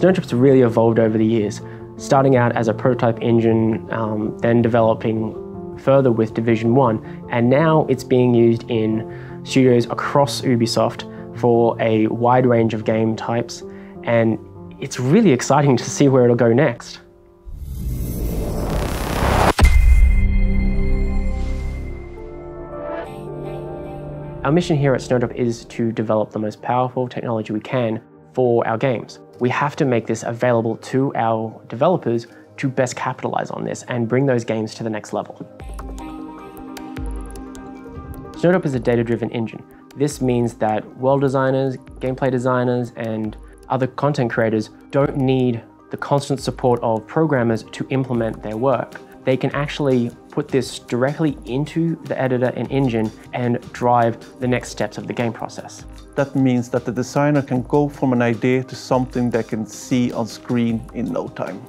Snowdrop's really evolved over the years, starting out as a prototype engine, um, then developing further with Division 1, and now it's being used in studios across Ubisoft for a wide range of game types, and it's really exciting to see where it'll go next. Our mission here at Snowdrop is to develop the most powerful technology we can for our games. We have to make this available to our developers to best capitalize on this and bring those games to the next level. Snowdrop is a data-driven engine. This means that world designers, gameplay designers, and other content creators don't need the constant support of programmers to implement their work they can actually put this directly into the editor and engine and drive the next steps of the game process. That means that the designer can go from an idea to something they can see on screen in no time.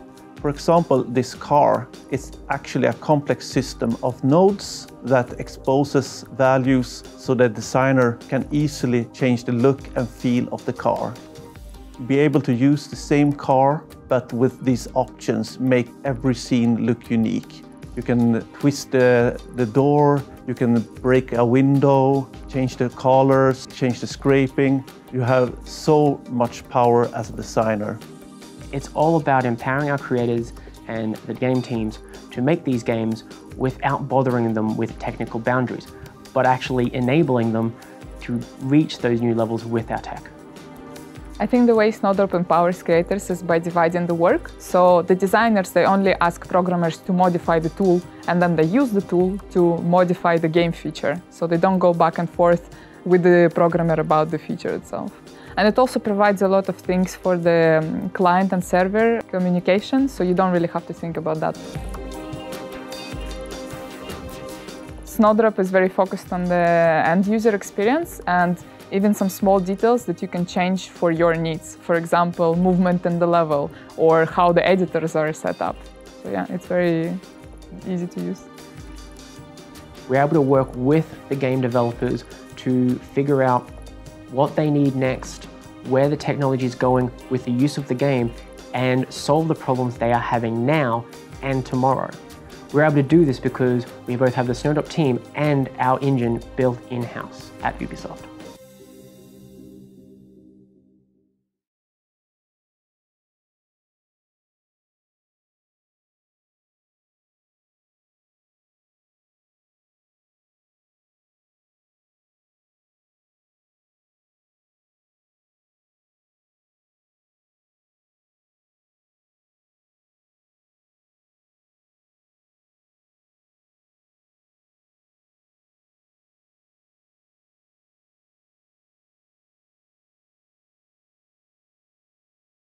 For example, this car is actually a complex system of nodes that exposes values so the designer can easily change the look and feel of the car be able to use the same car, but with these options, make every scene look unique. You can twist the, the door, you can break a window, change the colors, change the scraping. You have so much power as a designer. It's all about empowering our creators and the game teams to make these games without bothering them with technical boundaries, but actually enabling them to reach those new levels with our tech. I think the way Snowdrop empowers creators is by dividing the work. So the designers, they only ask programmers to modify the tool and then they use the tool to modify the game feature. So they don't go back and forth with the programmer about the feature itself. And it also provides a lot of things for the um, client and server communication, so you don't really have to think about that. Snowdrop is very focused on the end user experience and even some small details that you can change for your needs. For example, movement in the level or how the editors are set up. So yeah, it's very easy to use. We're able to work with the game developers to figure out what they need next, where the technology is going with the use of the game, and solve the problems they are having now and tomorrow. We're able to do this because we both have the Snowdrop team and our engine built in-house at Ubisoft.